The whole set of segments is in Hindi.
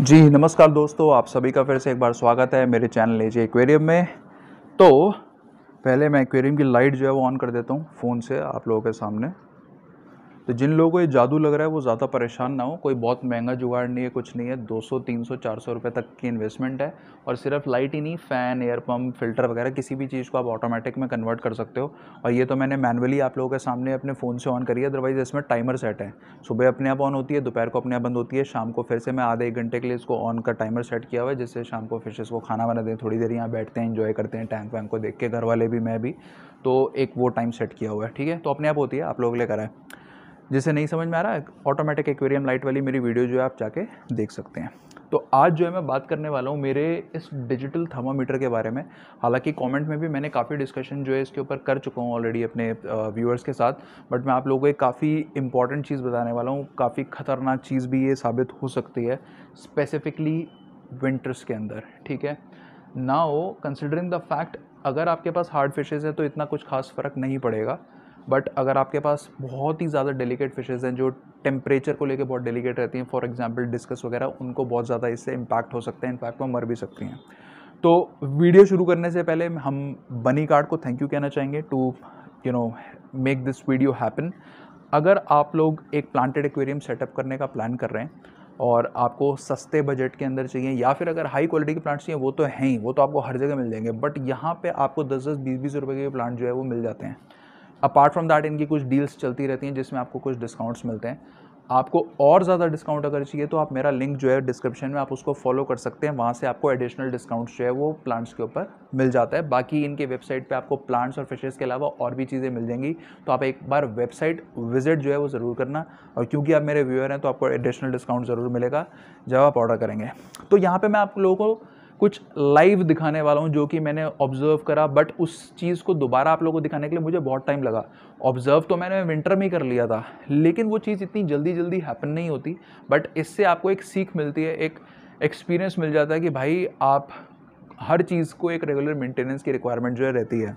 जी, नमस्कार दोस्तों, आप सभी का फिर से एक बार स्वागत है मेरे चैनल एजे एक्वेरियम में। तो पहले मैं एक्वेरियम की लाइट जो है वो ऑन कर देता हूँ फ़ोन से आप लोगों के सामने। तो जिन लोगों को ये जादू लग रहा है, वो ज़्यादा परेशान ना हो। कोई बहुत महँगा जुगाड़ नहीं है, कुछ नहीं है। 200 300 400 रुपए तक की इन्वेस्टमेंट है और सिर्फ़ लाइट ही नहीं फ़ैन एयर पम्प फ़िल्टर वगैरह, किसी भी चीज़ को आप ऑटोमेटिक में कन्वर्ट कर सकते हो। और ये तो मैंने मैनुअली आप लोगों के सामने अपने फ़ोन से ऑन करी है अदरवाइज़ इसमें टाइमर सेट है। सुबह अपने आप ऑन होती है, दोपहर को अपने आप बंद होती है, शाम को फिर से मैं आधे एक घंटे के लिए इसको ऑन का टाइमर सेट किया हुआ है, जिससे शाम को फिर से इसको खाना बना दें, थोड़ी देर यहाँ बैठते हैं इन्जॉय करते हैं टैंक वैंक को देख के, घर वाले भी, मैं भी तो एक वो टाइम सेट किया हुआ है, ठीक है? तो अपने आप होती है, आप लोग लेकर आए जिसे नहीं समझ में आ रहा है ऑटोमेटिक एक्वेरियम लाइट वाली मेरी वीडियो जो है आप जाके देख सकते हैं। तो आज जो है मैं बात करने वाला हूँ मेरे इस डिजिटल थर्मामीटर के बारे में। हालाँकि कमेंट में भी मैंने काफ़ी डिस्कशन जो है इसके ऊपर कर चुका हूँ ऑलरेडी अपने व्यूअर्स के साथ। बट मैं आप लोगों को एक काफ़ी इंपॉर्टेंट चीज़ बताने वाला हूँ। काफ़ी ख़तरनाक चीज़ भी ये साबित हो सकती है स्पेसिफिकली विंटर्स के अंदर, ठीक है? ना हो कंसिडरिंग द फैक्ट अगर आपके पास हार्ड फिशेज़ है तो इतना कुछ खास फ़र्क नहीं पड़ेगा। बट अगर आपके पास बहुत ही ज़्यादा डेलिकेट फिशेज़ हैं जो टेम्परेचर को लेकर बहुत डेलिकेट रहती हैं फॉर एग्ज़ाम्पल डिस्कस वगैरह, उनको बहुत ज़्यादा इससे इम्पैक्ट हो सकते हैं इनफैक्ट वो मर भी सकती हैं। तो वीडियो शुरू करने से पहले हम बनी कार्ड को थैंक यू कहना चाहेंगे to you know make this video happen अगर आप लोग एक प्लांटेड एक्वेरियम सेटअप करने का प्लान कर रहे हैं और आपको सस्ते बजट के अंदर चाहिए, या फिर अगर हाई क्वालिटी के प्लांट्स चाहिए, वो तो हैं ही, वो तो आपको हर जगह मिल जाएँगे। बट यहाँ पे आपको दस दस, बीस बीस रुपए के प्लांट जो है वो मिल जाते हैं। अपार्ट फ्रॉम दैट इनकी कुछ डील्स चलती रहती हैं जिसमें आपको कुछ डिस्काउंट्स मिलते हैं। आपको और ज़्यादा डिस्काउंट अगर चाहिए तो आप मेरा लिंक जो है डिस्क्रिप्शन में आप उसको फॉलो कर सकते हैं। वहाँ से आपको एडिशनल डिस्काउंट्स जो है वो प्लांट्स के ऊपर मिल जाता है। बाकी इनके वेबसाइट पे आपको प्लांट्स और फिशेज़ के अलावा और भी चीज़ें मिल जाएँगी। तो आप एक बार वेबसाइट विज़िट जो है वो ज़रूर करना और क्योंकि आप मेरे व्यूअर हैं तो आपको एडिशनल डिस्काउंट ज़रूर मिलेगा जब आप ऑर्डर करेंगे। तो यहाँ पर मैं आप लोगों को कुछ लाइव दिखाने वाला हूँ जो कि मैंने ऑब्ज़र्व करा बट उस चीज़ को दोबारा आप लोगों को दिखाने के लिए मुझे बहुत टाइम लगा। ऑब्ज़र्व तो मैंने विंटर में ही कर लिया था, लेकिन वो चीज़ इतनी जल्दी जल्दी हैपन नहीं होती बट इससे आपको एक सीख मिलती है, एक एक्सपीरियंस मिल जाता है कि भाई आप हर चीज़ को एक रेगुलर मेंटेनेंस की रिक्वायरमेंट जो है रहती है।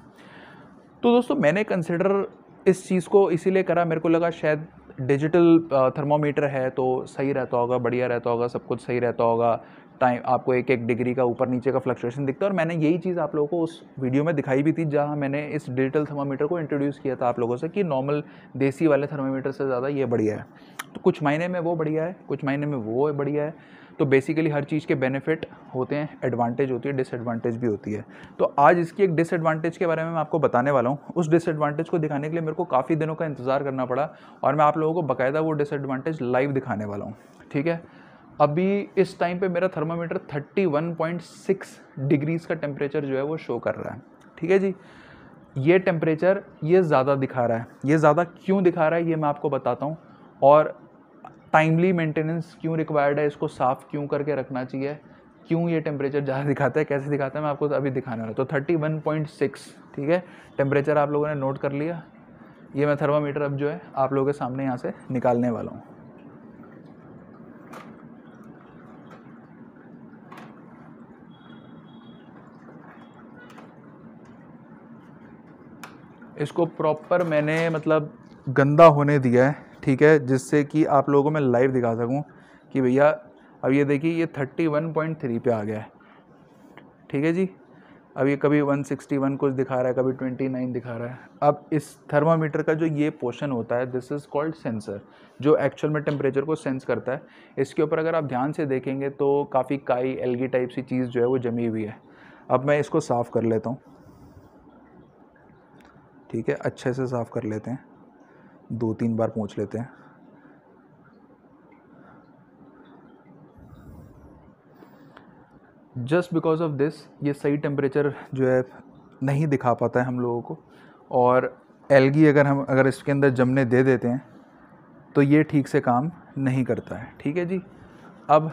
तो दोस्तों, मैंने कंसिडर इस चीज़ को इसीलिए करा, मेरे को लगा शायद डिजिटल थर्मोमीटर है तो सही रहता होगा, बढ़िया रहता होगा, सब कुछ सही रहता होगा टाइम आपको एक एक डिग्री का ऊपर नीचे का फ्लक्चुएशन दिखता है और मैंने यही चीज़ आप लोगों को उस वीडियो में दिखाई भी थी जहाँ मैंने इस डिजिटल थर्मामीटर को इंट्रोड्यूस किया था आप लोगों से कि नॉर्मल देसी वाले थर्मामीटर से ज़्यादा ये बढ़िया है। तो कुछ महीने में वो बढ़िया है, कुछ महीने में वो बढ़िया है। तो बेसिकली हर चीज़ के बेनिफिट होते हैं एडवांटेज होती है डिसएडवांटेज भी होती है। तो आज इसकी एक डिसएडवांटेज के बारे में मैं आपको बताने वाला हूँ। उस डिसएडवांटेज को दिखाने के लिए मेरे को काफ़ी दिनों का इंतज़ार करना पड़ा और मैं आप लोगों को बाकायदा वो डिसएडवांटेज लाइव दिखाने वाला हूँ। ठीक है? अभी इस टाइम पे मेरा थर्मामीटर 31.6 डिग्रीज़ का टेम्परेचर जो है वो शो कर रहा है। ठीक है जी? ये टेम्परेचर ये ज़्यादा दिखा रहा है। ये ज़्यादा क्यों दिखा रहा है, ये मैं आपको बताता हूँ। और टाइमली मेंटेनेंस क्यों रिक्वायर्ड है, इसको साफ़ क्यों करके रखना चाहिए? क्यों ये टेम्परेचर ज़्यादा दिखाता है, कैसे दिखाता है, मैं आपको अभी दिखाने वाला तो थर्टी वन पॉइंट सिक्स ठीक है? टेम्परेचर आप लोगों ने नोट कर लिया। ये मैं थर्मामीटर अब जो है आप लोगों के सामने यहाँ से निकालने वाला हूँ। इसको प्रॉपर मैंने मतलब गंदा होने दिया है, ठीक है? जिससे कि आप लोगों को मैं लाइव दिखा सकूँ कि भैया, अब ये देखिए, ये थर्टी वन पॉइंट थ्री पे आ गया है। ठीक है जी? अब ये कभी 161 कुछ दिखा रहा है, कभी 29 दिखा रहा है। अब इस थर्मामीटर का जो ये पोर्शन होता है दिस इज़ कॉल्ड सेंसर जो एक्चुअल में टेम्परेचर को सेंस करता है। इसके ऊपर अगर आप ध्यान से देखेंगे तो काफ़ी काई एलगी टाइप सी चीज़ जो है वो जमी हुई है। अब मैं इसको साफ़ कर लेता हूँ। ठीक है, अच्छे से साफ़ कर लेते हैं। दो तीन बार पूछ लेते हैं। जस्ट बिकॉज़ ऑफ़ दिस ये सही टेम्परेचर जो है, नहीं दिखा पाता है हम लोगों को। और एलगी अगर हम, अगर इसके अंदर जमने दे देते हैं तो ये ठीक से काम नहीं करता है। ठीक है जी? अब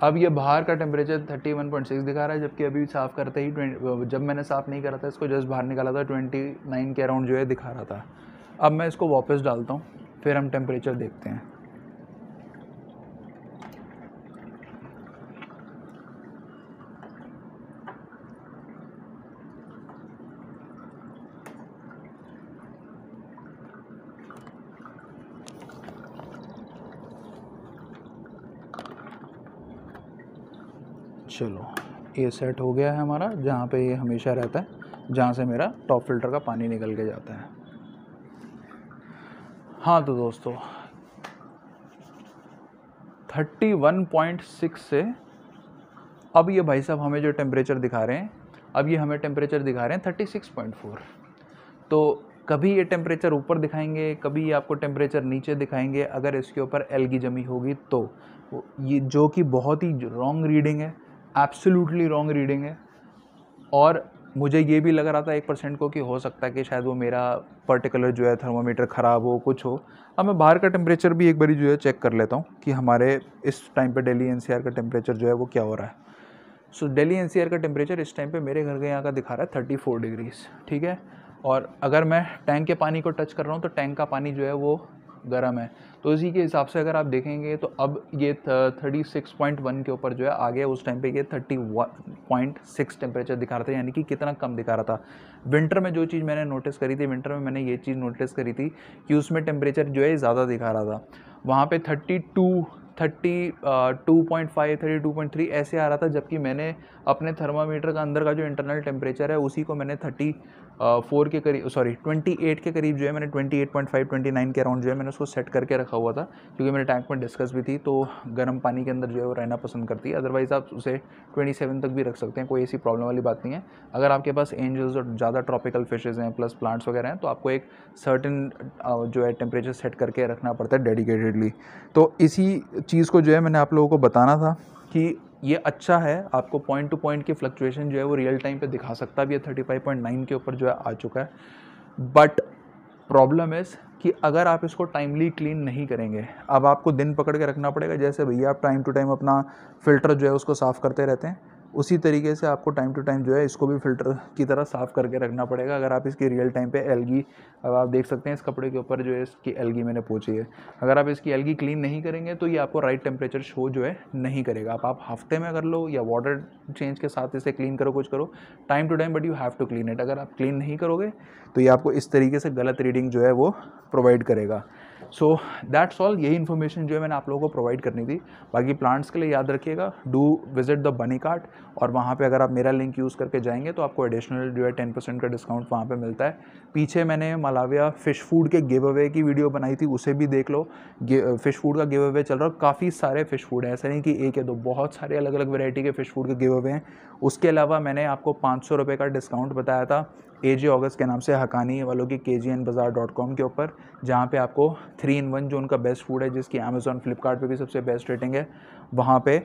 अब ये बाहर का टेम्परेचर 31.6 दिखा रहा है, जबकि अभी साफ़ करते ही जब मैंने साफ़ नहीं करा था, इसको जस्ट बाहर निकाला था 29 के अराउंड जो है दिखा रहा था। अब मैं इसको वापस डालता हूँ, फिर हम टेम्परेचर देखते हैं। चलो, ये सेट हो गया है हमारा, जहाँ पे ये हमेशा रहता है, जहाँ से मेरा टॉप फ़िल्टर का पानी निकल के जाता है। हाँ तो दोस्तों 31.6 से अब ये भाई साहब हमें जो टेम्परेचर दिखा रहे हैं, अब ये हमें टेम्परेचर दिखा रहे हैं 36.4 तो कभी ये टेम्परेचर ऊपर दिखाएँगे, कभी ये आपको टेम्परेचर नीचे दिखाएँगे, अगर इसके ऊपर एलगी जमी होगी तो ये जो कि बहुत ही रॉन्ग रीडिंग है एब्सोल्युटली रॉन्ग रीडिंग है। और मुझे ये भी लग रहा था एक परसेंट को कि हो सकता है कि शायद वो मेरा पर्टिकुलर जो है थर्मोमीटर ख़राब हो, कुछ हो। अब मैं बाहर का टेम्परेचर भी एक बारी जो है चेक कर लेता हूँ कि हमारे इस टाइम पे दिल्ली एनसीआर का टेम्परेचर जो है वो क्या हो रहा है। सो दिल्ली एनसीआर का टेम्परेचर इस टाइम पे मेरे घर के यहाँ का दिखा रहा है थर्टी फोर डिग्रीज ठीक है? और अगर मैं टैंक के पानी को टच कर रहा हूँ तो टैंक का पानी जो है वो गर्म है। तो इसी के हिसाब से अगर आप देखेंगे तो अब ये थर्टी सिक्स पॉइंट वन के ऊपर जो है आगे उस टाइम पे ये thirty one point six temperature दिखा रहा था, यानी कि कितना कम दिखा रहा था। विंटर में जो चीज़ मैंने नोटिस करी थी विंटर में मैंने ये चीज़ नोटिस करी थी कि उसमें टेम्परेचर जो है, ज़्यादा दिखा रहा था। वहाँ पर thirty two thirty two point five, thirty two point three ऐसे आ रहा था, जबकि मैंने अपने थर्मामीटर का अंदर का जो इंटरनल टेम्परेचर है, उसी को मैंने थर्टी फोर के करीब सॉरी ट्वेंटी एट के करीब जो है मैंने twenty eight point five twenty nine के अराउंड जो है मैंने उसको सेट करके रखा हुआ था, क्योंकि मेरे टैंक में डिस्कस भी थी तो गर्म पानी के अंदर जो है वो रहना पसंद करती है। अदरवाइज़ आप उसे ट्वेंटी सेवन तक भी रख सकते हैं, कोई ऐसी प्रॉब्लम वाली बात नहीं है। अगर आपके पास एंजल्स और ज़्यादा ट्रॉपिकल फिशेज़ हैं प्लस प्लांट्स वगैरह हैं तो आपको एक सर्टन जो है टेम्परेचर सेट करके रखना पड़ता है डेडिकेटेडली तो इसी चीज़ को जो है मैंने आप लोगों को बताना था कि ये अच्छा है, आपको पॉइंट टू पॉइंट की फ्लक्चुएशन जो है वो रियल टाइम पे दिखा सकता भी है थर्टी फाइव पॉइंट नाइन के ऊपर जो है आ चुका है। बट प्रॉब्लम इज़ कि अगर आप इसको टाइमली क्लीन नहीं करेंगे, अब आपको दिन पकड़ के रखना पड़ेगा, जैसे भैया आप टाइम टू टाइम अपना फ़िल्टर जो है उसको साफ़ करते रहते हैं उसी तरीके से आपको टाइम टू टाइम जो है इसको भी फ़िल्टर की तरह साफ़ करके रखना पड़ेगा। अगर आप इसकी रियल टाइम पे एलगी अब आप देख सकते हैं इस कपड़े के ऊपर जो है इसकी एलगी मैंने पूछी है। अगर आप इसकी एलगी क्लीन नहीं करेंगे तो ये आपको राइट टेम्परेचर शो जो है नहीं करेगा। आप, आप हफ़्ते में कर लो या वाटर चेंज के साथ इसे क्लीन करो कुछ करो। Time to time but you have to clean it अगर आप क्लीन नहीं करोगे तो ये आपको इस तरीके से गलत रीडिंग जो है वो प्रोवाइड करेगा। सो दैट्स ऑल यही इन्फॉर्मेशन जो है मैंने आप लोगों को प्रोवाइड करनी थी। बाकी प्लांट्स के लिए याद रखिएगा। Do visit the Bunny Cart और वहाँ पे अगर आप मेरा लिंक यूज़ करके जाएँगे तो आपको एडिशनल जो है टेन परसेंट का डिस्काउंट वहाँ पे मिलता है। पीछे मैंने मलाविया फ़िश फ़ूड के गिव अवे की वीडियो बनाई थी, उसे भी देख लो। फ़िश फ़ूड का गिव अवे चल रहा है काफ़ी सारे फ़िश फ़ूड हैं। ऐसा नहीं कि एक या दो, बहुत सारे अलग अलग वेराइटी के फ़िश फ़ूड के गिव अवे हैं। उसके अलावा मैंने आपको पाँच सौ का डिस्काउंट बताया था। ए जे ऑगस्ट के नाम से हकानी वालों की K G N Bazaar dot com के ऊपर, जहाँ पे आपको थ्री इन वन जो उनका बेस्ट फ़ूड है, जिसकी अमेज़ॉन फ्लिपकार्ट भी सबसे बेस्ट रेटिंग है, वहाँ पे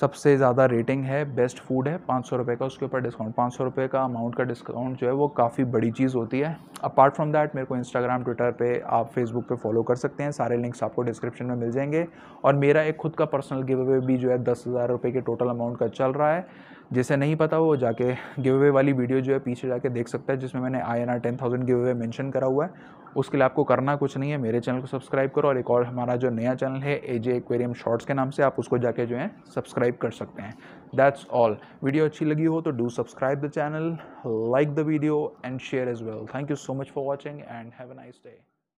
सबसे ज़्यादा रेटिंग है बेस्ट फ़ूड है, पाँच सौ रुपये का उसके ऊपर डिस्काउंट पाँच सौ रुपये का अमाउंट का डिस्काउंट जो है, वो काफ़ी बड़ी चीज़ होती है। अपार्ट फ्रॉम दैट मेरे को इंस्टाग्राम ट्विटर पे आप फेसबुक पे फॉलो कर सकते हैं। सारे लिंक्स आपको डिस्क्रिप्शन में मिल जाएँगे। और मेरा एक खुद का पर्सनल गिव अवे भी जो है, दस हज़ार रुपये के टोटल अमाउंट का चल रहा है। जिसे नहीं पता वो जाके गिव अवे वाली वीडियो जो है पीछे जाके देख सकता है, जिसमें मैंने I N R ten thousand giveaway mention करा हुआ है। उसके लिए आपको करना कुछ नहीं है, मेरे चैनल को सब्सक्राइब करो और एक और हमारा जो नया चैनल है ए जे एक्वेरियम शॉर्ट्स के नाम से आप उसको जाके जो है सब्सक्राइब कर सकते हैं। दैट्स ऑल वीडियो अच्छी लगी हो तो do subscribe the channel like the video and share as well thank you so much for watching and have a nice day